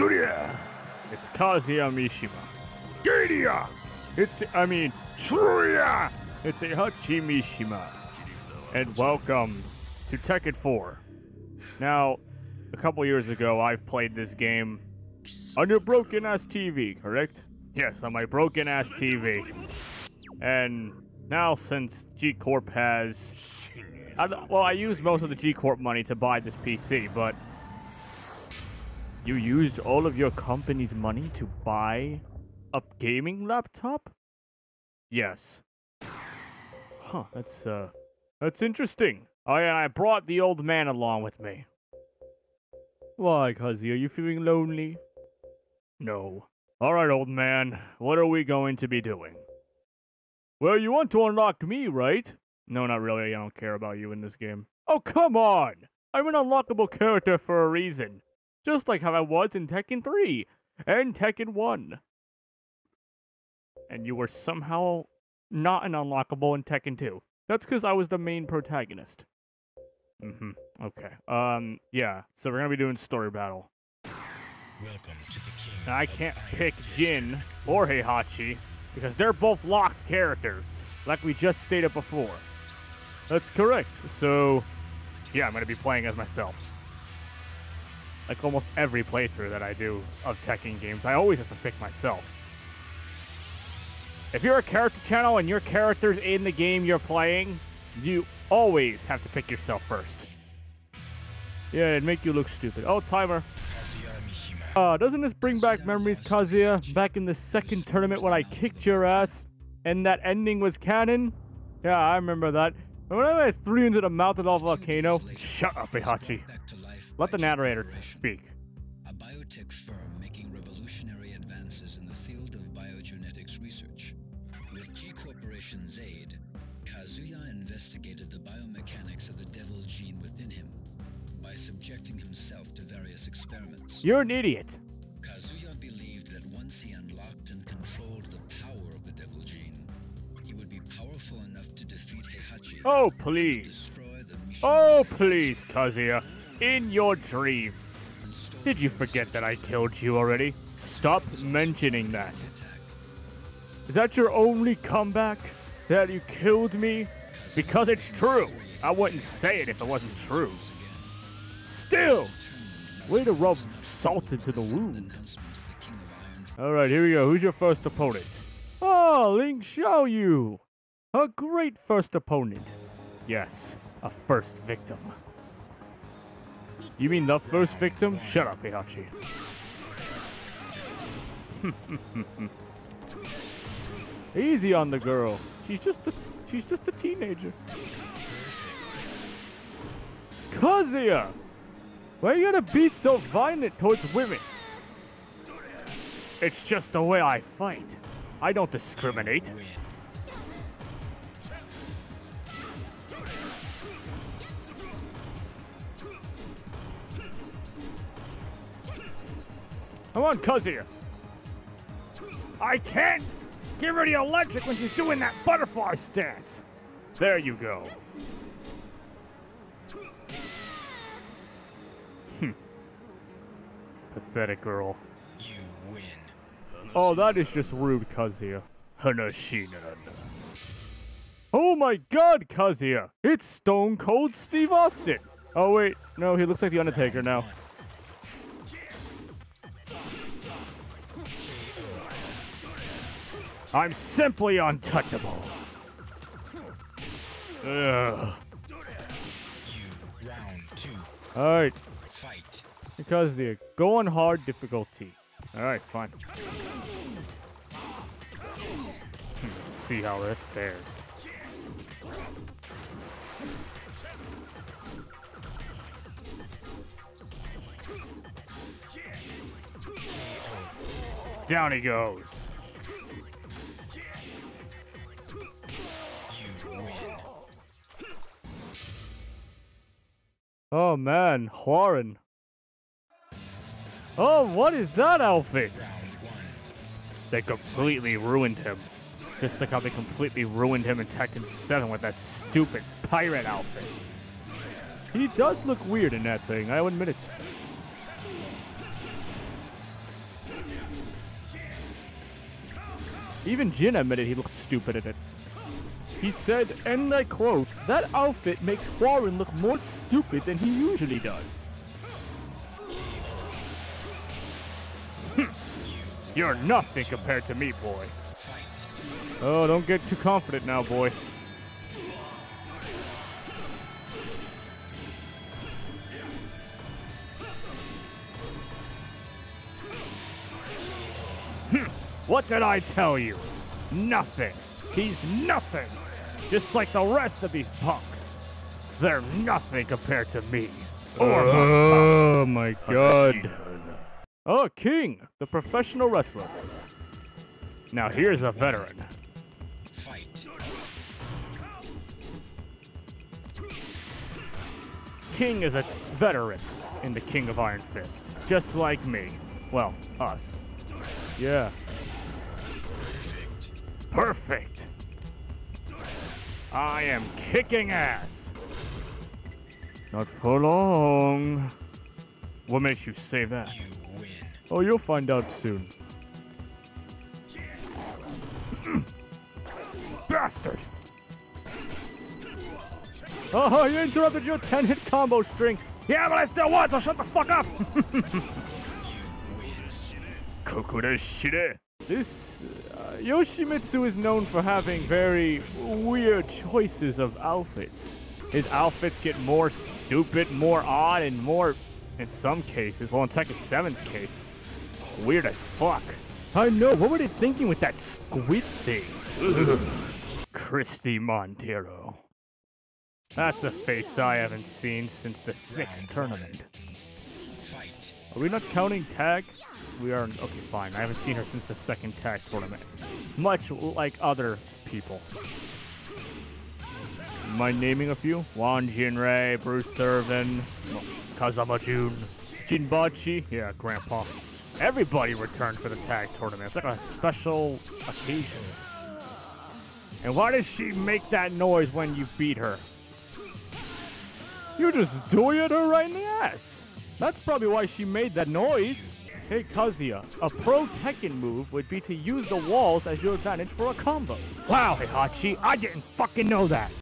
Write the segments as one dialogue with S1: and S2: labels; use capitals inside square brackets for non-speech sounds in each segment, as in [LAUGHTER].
S1: Studia.
S2: It's Kazuya Mishima.
S1: Gadia.
S2: It's, I mean,
S1: Shruya.
S2: it's Hachi Mishima. And welcome to Tekken 4. Now, a couple years ago, I've played this game on your broken ass TV, correct? Yes, on my broken ass TV. And now, since G Corp has. I, well, I used most of the G Corp money to buy this PC, but. You used all of your company's money to buy a gaming laptop? Yes. Huh, that's, uh. That's interesting. Yeah, I brought the old man along with me. Why, Cuzzy, are you feeling lonely? No. Alright, old man, what are we going to be doing? Well, you want to unlock me, right? No, not really. I don't care about you in this game. Oh, come on! I'm an unlockable character for a reason. Just like how I was in Tekken 3 and Tekken 1. And you were somehow not an unlockable in Tekken 2. That's because I was the main protagonist. Mm-hmm. Okay. Um, yeah. So we're gonna be doing story battle.
S3: Welcome to the king.
S2: I can't pick Jin or Heihachi because they're both locked characters, like we just stated before. That's correct. So, yeah, I'm gonna be playing as myself. Like almost every playthrough that I do of Tekken games, I always have to pick myself. If you're a character channel and your character's in the game you're playing, you always have to pick yourself first. Yeah, it'd make you look stupid. Oh, timer. Uh, doesn't this bring back memories, Kazuya? Back in the second tournament when I kicked your ass and that ending was canon? Yeah, I remember that. When I threw you into the mouth of the volcano? Shut up, Heihachi.
S4: Back to life
S2: Let the narrator speak.
S4: A biotech firm making revolutionary advances in the field of biogenetics research. With G Corporation's aid, Kazuya investigated the biomechanics of the devil gene within him by subjecting himself to various experiments.
S2: You're an idiot.
S4: Kazuya believed that once he unlocked and controlled the power of the devil gene, he would be powerful enough to defeat Heihachi.
S2: Oh, please.
S4: destroy the
S2: Oh, please, Kazuya. In your dreams. Did you forget that I killed you already? Stop mentioning that. Is that your only comeback? That you killed me? Because it's true. I wouldn't say it if it wasn't true. Still, way to rub salt into the wound. Alright, here we go. Who's your first opponent? Oh, Ling Xiaoyu! A great first opponent. Yes, a first victim. You mean the first victim? Shut up, Heihachi. [LAUGHS] Easy on the girl. She's just a she's just a teenager. Kazuya! Why are you gonna be so violent towards women? It's just the way I fight. I don't discriminate. Come on, Kazuya. I can't give her the electric when she's doing that butterfly stance. There you go. Hmm. Pathetic girl.
S3: You win.
S2: Oh, that is just rude, Kazuya. Oh my god, Kazuya! It's Stone Cold Steve Austin! Oh wait, no, he looks like The Undertaker now. I'm simply untouchable. Ugh. Alright,
S3: Fight.
S2: Kazuya, go on hard difficulty. Alright, fine. Hmm, see how that fares. Down he goes. Oh man, Hwoarang. Oh, what is that outfit? They completely ruined him. Just like how they completely ruined him in Tekken 7 with that stupid pirate outfit. He does look weird in that thing, I'll admit it. Even Jin admitted he looks stupid in it. He said, and I quote, that outfit makes Hwoarang look more stupid than he usually does. You're nothing compared to me, boy. Oh, don't get too confident now, boy. Hmm, what did I tell you? Nothing. He's nothing. Just like the rest of these punks. They're nothing compared to me. Or my
S1: Oh my god.
S2: Oh, King, the professional wrestler. Now here's a veteran.
S3: Fight.
S2: King is a veteran in the King of Iron Fist, just like me. Well, us. Yeah. Perfect. I am kicking ass. Not for long. What makes you say that?
S3: You.
S2: Oh, you'll find out soon. [CLEARS THROAT] Bastard! Oh, you interrupted your 10 hit combo string. Yeah, but I still won, so shut the fuck up! [LAUGHS] Shire. This uh, Yoshimitsu is known for having very weird choices of outfits. His outfits get more stupid, more odd, and more, in some cases, well, in Tekken 7's case, weird as fuck. I know, what were they thinking with that squid thing? Ugh. Christie Monteiro. That's a face I haven't seen since the sixth tournament. Are we not counting tag? We are. Okay, fine. I haven't seen her since the second tag tournament. Much like other people. I naming a few? Wang Jinrei, Bruce Irvin, Kazama Jun, Jinpachi. Yeah, Grandpa. Everybody returned for the tag tournament. It's like a special occasion. And why does she make that noise when you beat her? You just doyed her right in the ass. That's probably why she made that noise. Hey Kazuya, a pro Tekken move would be to use the walls as your advantage for a combo. Wow, Heihachi, I didn't fucking know that.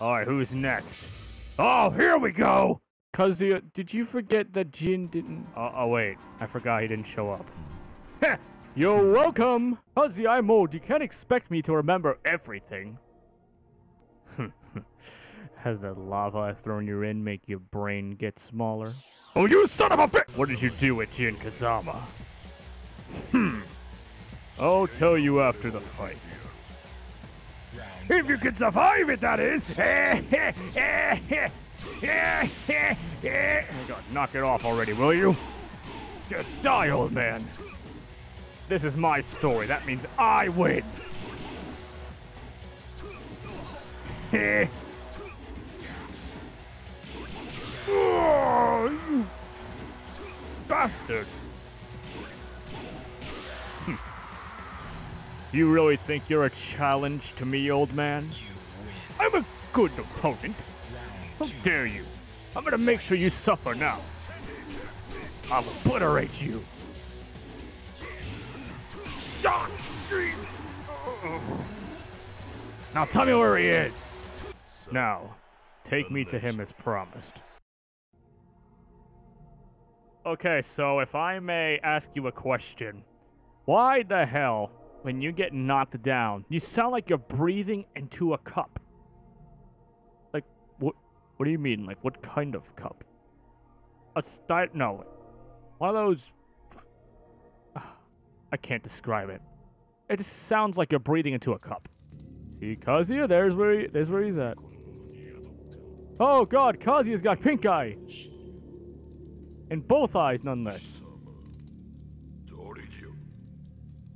S2: Alright, who's next? Oh, here we go! Kazuya, did you forget that Jin didn't... Oh, oh wait, I forgot he didn't show up. Heh, You're welcome! Kazuya, I'm old, you can't expect me to remember everything. [LAUGHS] Has the lava I've thrown you in make your brain get smaller? Oh, you son of a bitch! What did you do with Jin Kazama? Hmm. I'll tell you after the fight. If you can survive it, that is! [LAUGHS] oh God, knock it off already, will you? Just die, old man. This is my story. That means I win. [LAUGHS] Oh, you bastard! Hmm. You really think you're a challenge to me, old man? I'm a good opponent. How dare you? I'm gonna make sure you suffer now. I'll obliterate you. Now tell me where he is. Now, take me to him as promised. Okay, so if I may ask you a question. Why the hell, when you get knocked down, you sound like you're breathing into a cup? Like, what? What do you mean? Like, what kind of cup? A style? No, one of those. [SIGHS] I can't describe it. It just sounds like you're breathing into a cup. See, Kazuya, there's where he, there's where he's at. Oh God, Kazuya's got pink eye. In both eyes, none less.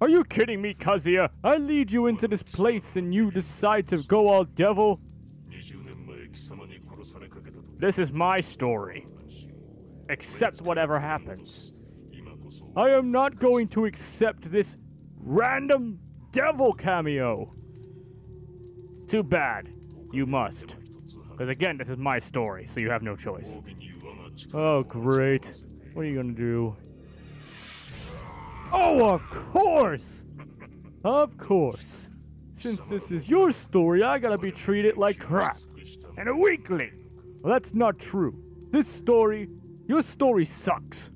S2: Are you kidding me, Kazuya? I lead you into this place and you decide to go all devil? This is my story. Accept whatever happens. I am not going to accept this random devil cameo. Too bad. You must. Because again, this is my story, so you have no choice. Oh, great. What are you gonna do? Oh, of course! Of course. Since this is your story, I gotta be treated like crap. And a weakling. Well, that's not true. This story, your story sucks.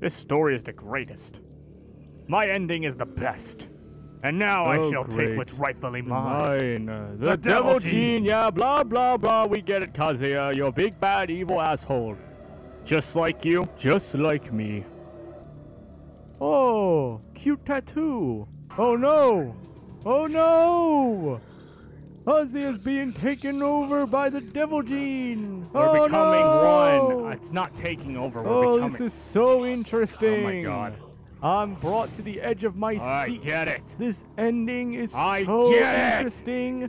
S2: This story is the greatest. My ending is the best. And now I
S1: Oh,
S2: shall take what's rightfully mine.
S1: Mine. uh,
S2: The
S1: The,
S2: devil
S1: devil
S2: gene.
S1: gene. Yeah, blah, blah, blah. We get it, Kazuya. You're a big, bad, evil asshole. Just like you. Just like me.
S2: Oh, cute tattoo. Oh no. Oh no. Ozzy is being taken over by the devil gene.
S1: We're
S2: oh,
S1: becoming
S2: no.
S1: one. It's not taking over. We're
S2: Oh,
S1: becoming.
S2: this is so interesting.
S1: Oh my God.
S2: I'm brought to the edge of my
S1: I
S2: seat.
S1: get it.
S2: This ending is
S1: I
S2: so interesting.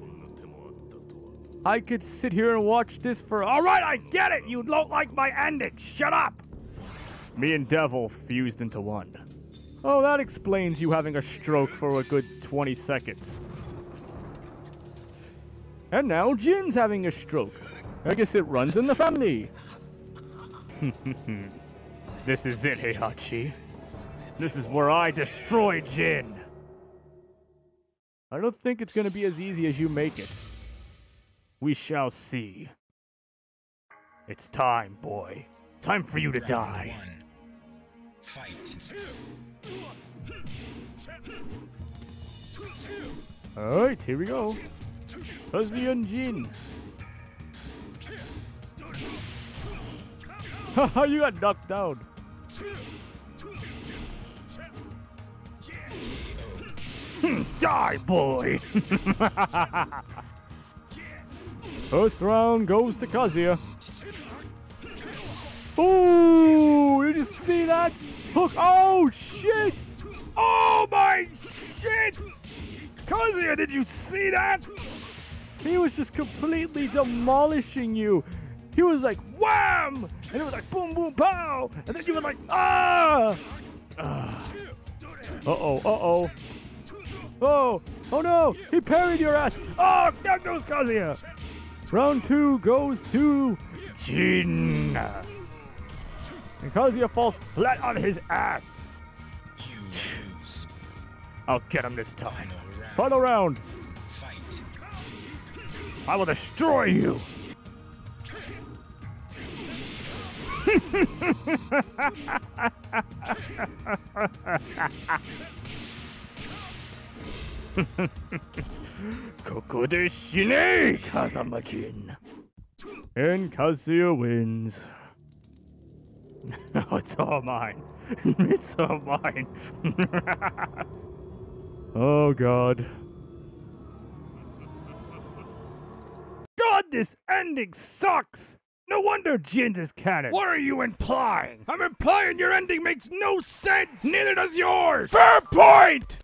S2: I could sit here and watch this for. All right, I get it. You don't like my ending. Shut up.
S1: Me and Devil fused into one.
S2: Oh, that explains you having a stroke for a good 20 seconds. And now Jin's having a stroke. I guess it runs in the family. [LAUGHS]
S1: This is it, Heihachi. This is where I destroy Jin.
S2: I don't think it's gonna be as easy as you make it.
S1: We shall see. It's time, boy. Time for you to
S3: Round
S1: die.
S3: one. Fight.
S2: Alright, here we go. Fuzzy and Jin. Haha, you got knocked down. [LAUGHS]
S1: Die, boy! [LAUGHS]
S2: First round goes to Kazuya. Ooh, you just see that? Hook. Oh, shit. Oh, my shit. Kazuya, did you see that? He was just completely demolishing you. He was like, wham! And it was like, boom, boom, pow! And then you were like, ah! Ah. Uh-oh, uh-oh. Oh, oh no! He parried your ass! Oh, there goes Kazuya! Round two goes to Jin. And Kazuya falls flat on his ass.
S1: I'll get him this time.
S3: Final round.
S1: I will destroy you. [LAUGHS] [LAUGHS] Koko de shine, Kazama-jin.
S2: And Kazuya wins.
S1: No, [LAUGHS] it's all mine. [LAUGHS] it's all mine.
S2: Oh god.
S1: God, this ending sucks! No wonder Jin's is canon. What are you implying? I'm implying your ending makes no sense! Neither does yours! Fair point!